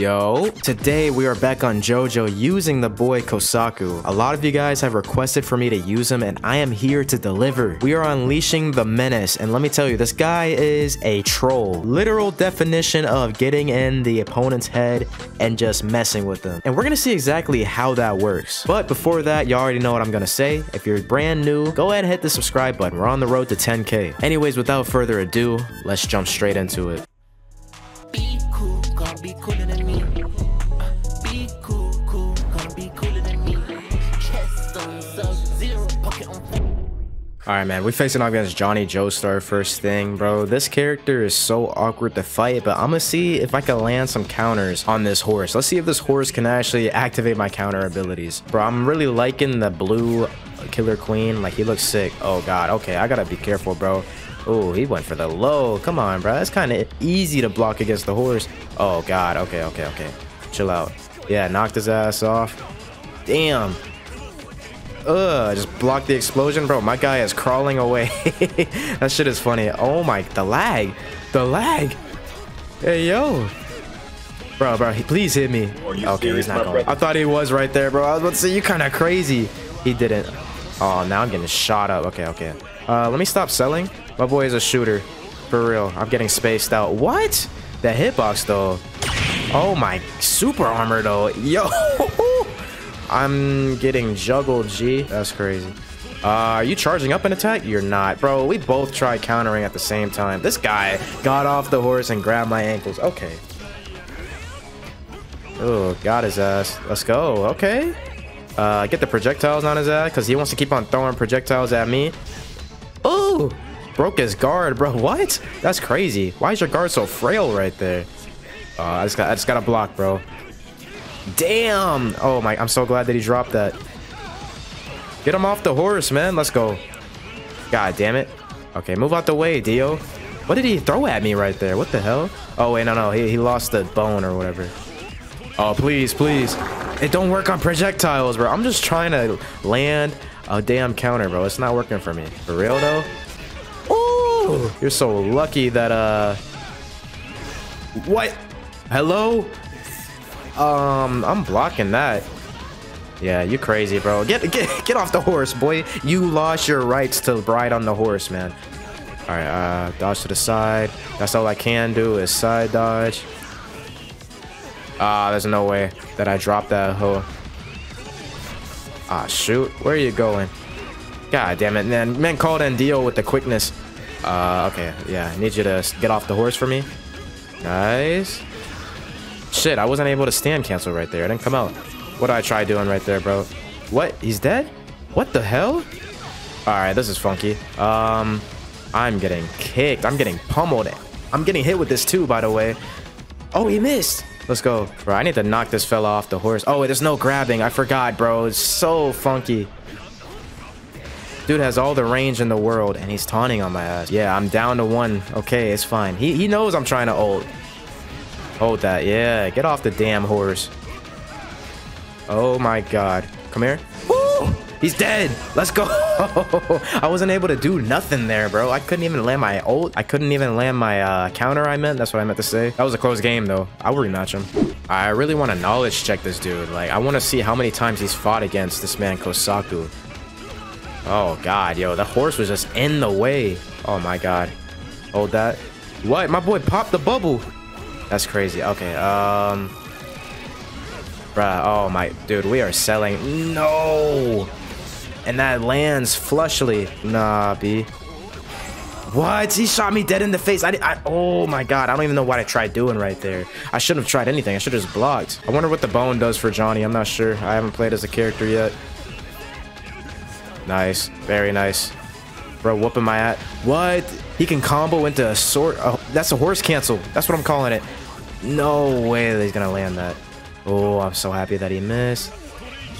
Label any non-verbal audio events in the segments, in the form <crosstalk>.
Yo, today we are back on JoJo using the boy Kosaku. A lot of you guys have requested for me to use him and I am here to deliver. We are unleashing the menace and let me tell you, this guy is a troll. Literal definition of getting in the opponent's head and just messing with them. And we're gonna see exactly how that works. But before that, you already know what I'm gonna say. If you're brand new, go ahead and hit the subscribe button. We're on the road to 10k. Anyways, without further ado, let's jump straight into it. Be cool, Alright, man, We're facing off against Johnny Joestar first thing, bro. This character is so awkward to fight, but I'm gonna see if I can land some counters on this horse. Let's see if this horse can actually activate my counter abilities. Bro, I'm really liking the blue Killer Queen. Like, he looks sick. Oh, God. Okay, I gotta be careful, bro. Oh, he went for the low. Come on, bro. That's kind of easy to block against the horse. Oh, God. Okay, okay, okay. Chill out. Yeah, knocked his ass off. Damn. Ugh, just blocked the explosion. Bro, my guy is crawling away. <laughs> that shit is funny. Oh, my. The lag. The lag. Hey, yo. Bro, bro, please hit me. Okay, he's not going. I thought he was right there, bro. I was about to say, you kind of crazy. He didn't. Oh, now I'm getting shot up. Okay, okay. Uh, let me stop selling. My boy is a shooter. For real. I'm getting spaced out. What? The hitbox, though. Oh, my super armor, though. Yo. <laughs> I'm getting juggled, G. That's crazy. Uh, are you charging up an attack? You're not. Bro, we both tried countering at the same time. This guy got off the horse and grabbed my ankles. Okay. Oh, got his ass. Let's go. Okay. Uh, get the projectiles on his ass because he wants to keep on throwing projectiles at me. Oh, broke his guard, bro. <laughs> What? That's crazy. Why is your guard so frail right there? Uh, I just got, I just got a block, bro. Damn. Oh my, I'm so glad that he dropped that. Get him off the horse, man. Let's go. God damn it. Okay, move out the way, Dio. What did he throw at me right there? What the hell? Oh, wait, no, no. He, he lost the bone or whatever. Oh, please, please. It don't work on projectiles, bro. I'm just trying to land a damn counter, bro. It's not working for me. For real, though? Oh, you're so lucky that, uh... What? Hello? Um, I'm blocking that. Yeah, you crazy, bro. Get get get off the horse, boy. You lost your rights to ride on the horse, man. All right, uh, dodge to the side. That's all I can do is side dodge. Ah, there's no way that I dropped that hoe. Ah, shoot. Where are you going? God damn it, man. Man called Dio with the quickness. Uh, okay. Yeah, I need you to get off the horse for me. Nice. Shit, I wasn't able to stand cancel right there. I didn't come out. What did I try doing right there, bro? What? He's dead? What the hell? Alright, this is funky. Um, I'm getting kicked. I'm getting pummeled. I'm getting hit with this too, by the way. Oh, he missed. Let's go. Bro, I need to knock this fella off the horse. Oh, there's no grabbing. I forgot, bro. It's so funky. Dude has all the range in the world, and he's taunting on my ass. Yeah, I'm down to one. Okay, it's fine. He, he knows I'm trying to ult. Hold that. Yeah, get off the damn horse. Oh my god. Come here. Woo! He's dead. Let's go. <laughs> I wasn't able to do nothing there, bro. I couldn't even land my ult. I couldn't even land my uh, counter, I meant. That's what I meant to say. That was a close game, though. I'll rematch him. I really want to knowledge check this dude. Like, I want to see how many times he's fought against this man, Kosaku. Oh, God, yo. The horse was just in the way. Oh, my God. Hold that. What? My boy popped the bubble. That's crazy. Okay, um... Bruh, oh my... Dude, we are selling... No! And that lands flushly. Nah, B. What? He shot me dead in the face. I, I Oh my god, I don't even know what I tried doing right there. I shouldn't have tried anything. I should have just blocked. I wonder what the bone does for Johnny. I'm not sure. I haven't played as a character yet. Nice. Very nice. Bro, whooping my at. What? He can combo into a sword. Oh, that's a horse cancel. That's what I'm calling it. No way that he's gonna land that. Oh, I'm so happy that he missed.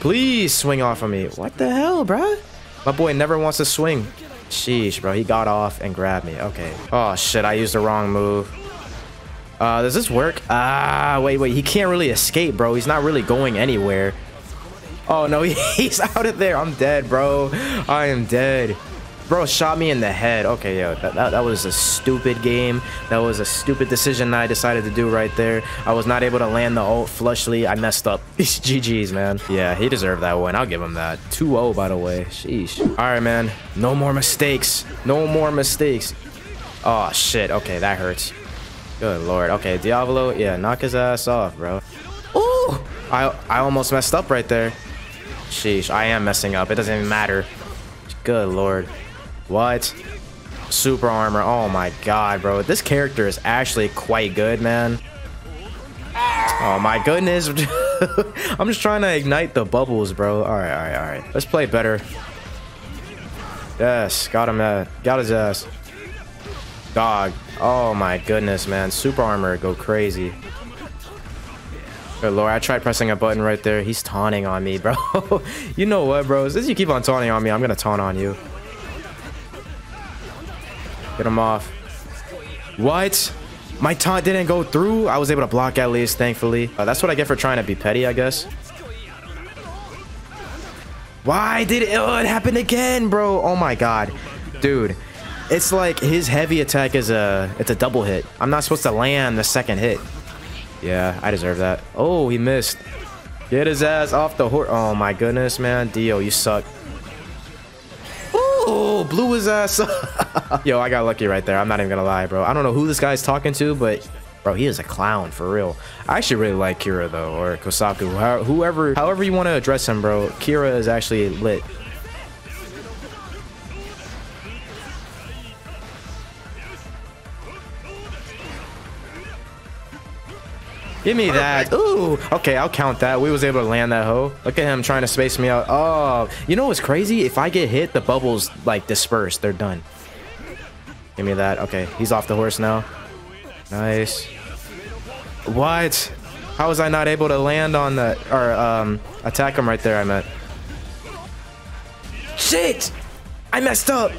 Please swing off of me. What the hell, bruh? My boy never wants to swing. Sheesh, bro. He got off and grabbed me. Okay. Oh, shit. I used the wrong move. Uh, does this work? Ah, wait, wait. He can't really escape, bro. He's not really going anywhere. Oh, no. <laughs> He's out of there. I'm dead, bro. I am dead. Bro shot me in the head. Okay, yo, that, that, that was a stupid game. That was a stupid decision I decided to do right there. I was not able to land the ult flushly. I messed up. <laughs> GG's, man. Yeah, he deserved that one. I'll give him that. 2-0, by the way. Sheesh. All right, man. No more mistakes. No more mistakes. Oh, shit. Okay, that hurts. Good lord. Okay, Diavolo. Yeah, knock his ass off, bro. Ooh! I, I almost messed up right there. Sheesh, I am messing up. It doesn't even matter. Good lord. What? Super armor. Oh my god, bro. This character is actually quite good, man. Oh my goodness. <laughs> I'm just trying to ignite the bubbles, bro. Alright, alright, alright. Let's play better. Yes, got him at got his ass. Dog. Oh my goodness, man. Super armor go crazy. Good lord, I tried pressing a button right there. He's taunting on me, bro. <laughs> you know what, bro? Since you keep on taunting on me, I'm gonna taunt on you. Get him off. What? My taunt didn't go through? I was able to block at least, thankfully. Uh, that's what I get for trying to be petty, I guess. Why did it, oh, it happen again, bro? Oh my god. Dude, it's like his heavy attack is a, it's a double hit. I'm not supposed to land the second hit. Yeah, I deserve that. Oh, he missed. Get his ass off the horse. Oh my goodness, man. Dio, you suck. Oh, blew his ass up. <laughs> Yo, I got lucky right there. I'm not even gonna lie, bro. I don't know who this guy's talking to, but bro, he is a clown for real. I actually really like Kira though, or Kosaku, whoever, however you want to address him, bro. Kira is actually lit. Give me that. Ooh. Okay, I'll count that. We was able to land that hoe. Look at him trying to space me out. Oh, you know what's crazy? If I get hit, the bubbles like disperse. They're done. Give me that. Okay, he's off the horse now. Nice. What? How was I not able to land on the or um attack him right there? I meant. Shit! I messed up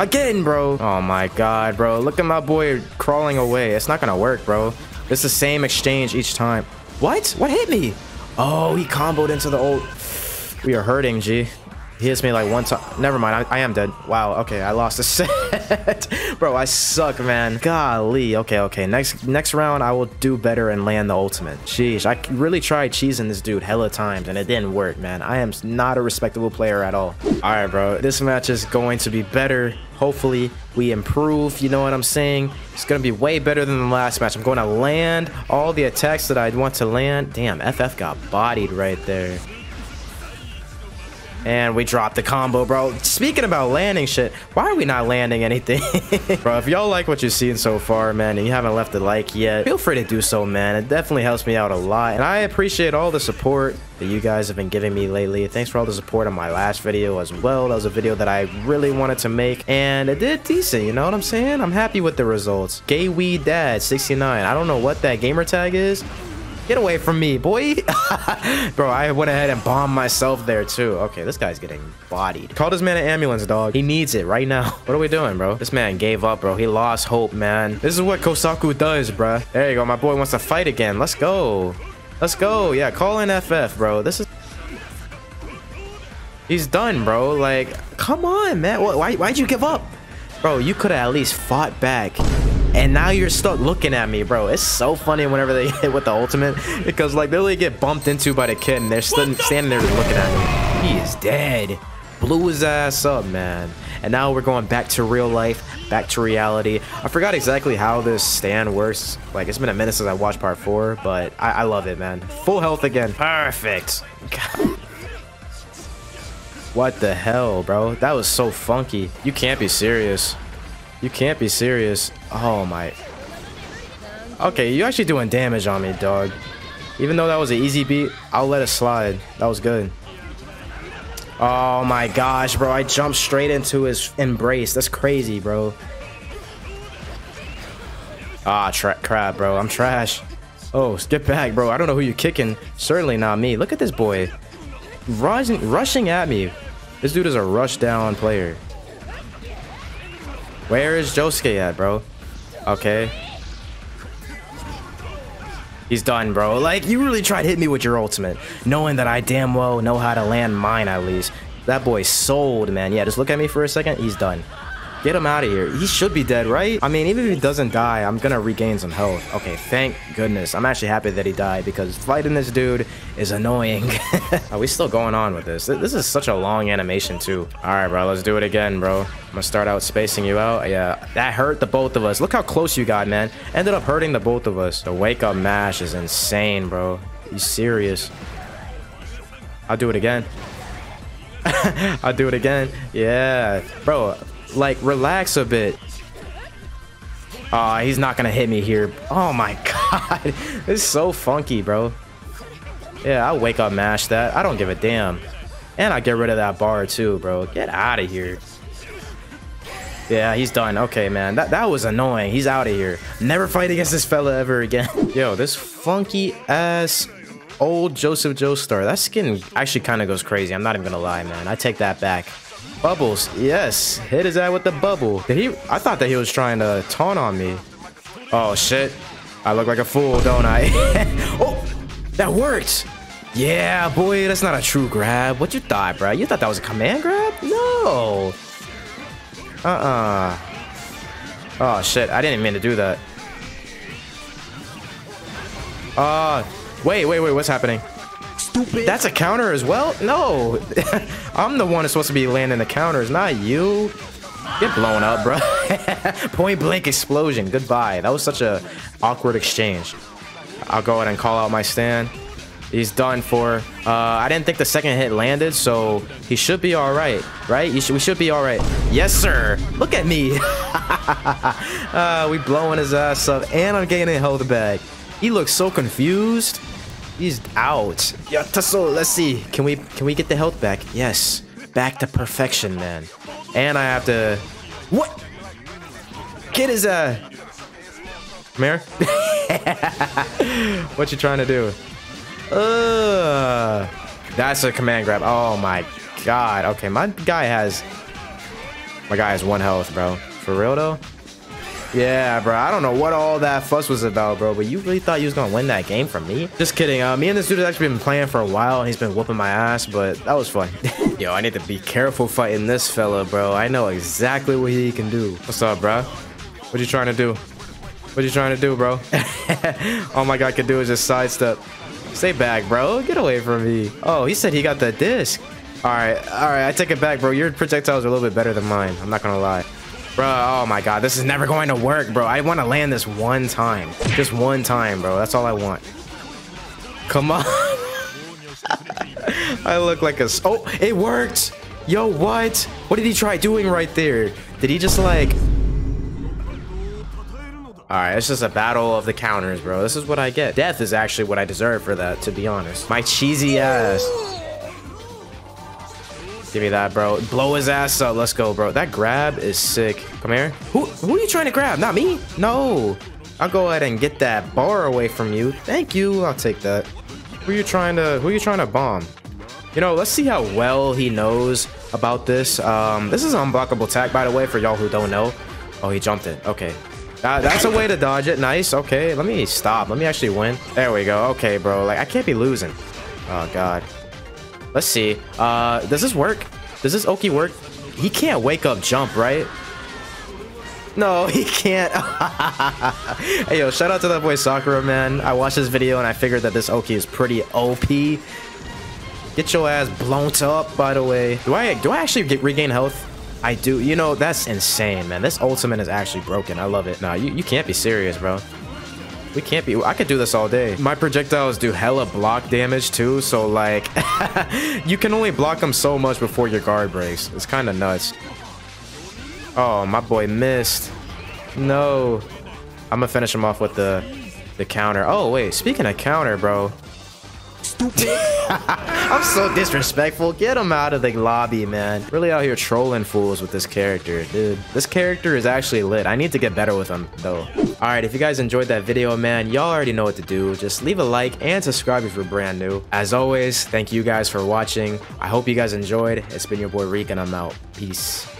again, bro. Oh my god, bro. Look at my boy crawling away. It's not gonna work, bro. It's the same exchange each time. What? What hit me? Oh, he comboed into the old... We are hurting, G. He hits me like one time. Never mind. I, I, am dead. Wow. Okay. I lost a <laughs> set. Bro, I suck, man. Golly. Okay. Okay. Next next round, I will do better and land the ultimate. Sheesh. I really tried cheesing this dude hella times and it didn't work, man. I am not a respectable player at all. All right, bro. This match is going to be better. Hopefully, we improve. You know what I'm saying? It's going to be way better than the last match. I'm going to land all the attacks that I'd want to land. Damn, FF got bodied right there. And we dropped the combo, bro. Speaking about landing shit, why are we not landing anything? <laughs> bro, if y'all like what you've seen so far, man, and you haven't left a like yet, feel free to do so, man. It definitely helps me out a lot. And I appreciate all the support that you guys have been giving me lately. Thanks for all the support on my last video as well. That was a video that I really wanted to make, and it did decent, you know what I'm saying? I'm happy with the results. Gay Weed Dad 69. I don't know what that gamer tag is, Get away from me, boy. <laughs> bro, I went ahead and bombed myself there too. Okay, this guy's getting bodied. Call this man an ambulance, dog. He needs it right now. <laughs> What are we doing, bro? This man gave up, bro. He lost hope, man. This is what Kosaku does, bro. There you go. My boy wants to fight again. Let's go. Let's go. Yeah, call in FF, bro. This is... He's done, bro. Like, come on, man. Why, why'd you give up? Bro, you could have at least fought back and now you're stuck looking at me, bro. It's so funny whenever they <laughs> hit with the ultimate because like they literally get bumped into by the kid and they're still standing there looking at me. He is dead. Blew his ass up, man. And now we're going back to real life, back to reality. I forgot exactly how this stand works. Like, it's been a minute since I watched part four, but I, I love it, man. Full health again. Perfect. <laughs> what the hell, bro? That was so funky. You can't be serious. You can't be serious. Oh my. Okay, you're actually doing damage on me, dog. Even though that was an easy beat, I'll let it slide. That was good. Oh my gosh, bro. I jumped straight into his embrace. That's crazy, bro. Ah, crap, bro. I'm trash. Oh, get back, bro. I don't know who you're kicking. Certainly not me. Look at this boy. Rushing, rushing at me. This dude is a rush down player. Where is Josuke at, bro? Okay. He's done, bro. Like, you really tried to hit me with your ultimate, knowing that I damn well know how to land mine at least. That boy sold, man. Yeah, just look at me for a second. He's done. Get him out of here. He should be dead, right? I mean, even if he doesn't die, I'm gonna regain some health. Okay, thank goodness. I'm actually happy that he died because fighting this dude is annoying. <laughs> Are we still going on with this? This is such a long animation too. All right, bro, let's do it again, bro. I'm gonna start out spacing you out. Yeah, that hurt the both of us. Look how close you got, man. Ended up hurting the both of us. The wake up mash is insane, bro. You serious? I'll do it again. <laughs> I'll do it again. Yeah, bro like relax a bit. Oh, he's not gonna hit me here. Oh my <laughs> god. this is so funky, bro. Yeah, I'll wake up mash that. I don't give a damn. And I get rid of that bar too, bro. Get out of here. Yeah, he's done. Okay, man. That that was annoying. He's out of here. Never fight against this fella ever again. <laughs> Yo, this funky ass old Joseph Joestar. That skin actually kind of goes crazy. I'm not even gonna lie, man. I take that back. Bubbles, yes. Hit his eye with the bubble. Did he? I thought that he was trying to taunt on me. Oh, shit. I look like a fool, don't I? <laughs> oh, that worked. Yeah, boy, that's not a true grab. What you thought, bro? You thought that was a command grab? No. Uh-uh. Oh, shit. I didn't mean to do that. Uh, wait, wait, wait. What's happening? Stupid. That's a counter as well? No. <laughs> I'm the one that's supposed to be landing the counters, not you. Get blown up, bro. <laughs> Point blank explosion. Goodbye. That was such a awkward exchange. I'll go ahead and call out my stand. He's done for. Uh, I didn't think the second hit landed, so he should be all right, right? We should be all right. Yes, sir. Look at me. <laughs> uh, we blowing his ass up, and I'm getting a health back. He looks so confused. He's out. Tussle, let's see. Can we can we get the health back? Yes. Back to perfection, man. And I have to... What? Get his, uh... Come here. <laughs> what you trying to do? Uh, that's a command grab. Oh my god. Okay, my guy has... My guy has one health, bro. For real, though? Yeah, bro. I don't know what all that fuss was about, bro. But you really thought you was gonna win that game from me? Just kidding. Uh, me and this dude has actually been playing for a while, and he's been whooping my ass. But that was fun. <laughs> Yo, I need to be careful fighting this fella, bro. I know exactly what he can do. What's up, bro? What you trying to do? What you trying to do, bro? <laughs> all my guy can do is just sidestep. Stay back, bro. Get away from me. Oh, he said he got the disc. All right, all right. I take it back, bro. Your projectiles are a little bit better than mine. I'm not gonna lie. Bro, oh my god, this is never going to work, bro. I want to land this one time. Just one time, bro. That's all I want. Come on. <laughs> I look like a... Oh, it worked! Yo, what? What did he try doing right there? Did he just like... Alright, it's just a battle of the counters, bro. This is what I get. Death is actually what I deserve for that, to be honest. My cheesy ass. Give me that, bro. Blow his ass up. Let's go, bro. That grab is sick. Come here. Who, who are you trying to grab? Not me. No. I'll go ahead and get that bar away from you. Thank you. I'll take that. Who are you trying to, who are you trying to bomb? You know, let's see how well he knows about this. Um, this is an unblockable attack, by the way, for y'all who don't know. Oh, he jumped it. Okay. Uh, that's a way to dodge it. Nice. Okay, let me stop. Let me actually win. There we go. Okay, bro. Like, I can't be losing. Oh, God. Let's see. Uh, does this work? Does this Oki work? He can't wake up jump, right? No, <laughs> he can't. <laughs> hey, yo, shout out to that boy Sakura, man. I watched this video and I figured that this Oki is pretty OP. Get your ass blown up, by the way. Do I do I actually get regain health? I do. You know, that's insane, man. This ultimate is actually broken. I love it. Nah, you, you can't be serious, bro. We can't be. I could do this all day. My projectiles do hella block damage too, so like, <laughs> you can only block them so much before your guard breaks. It's kind of nuts. Oh, my boy missed. No. I'm gonna finish him off with the the counter. Oh, wait. Speaking of counter, bro. Stupid. <laughs> I'm so disrespectful. Get him out of the lobby, man. Really out here trolling fools with this character, dude. This character is actually lit. I need to get better with him, though. All right, if you guys enjoyed that video, man, y'all already know what to do. Just leave a like and subscribe if you're brand new. As always, thank you guys for watching. I hope you guys enjoyed. It's been your boy Reek, and I'm out. Peace.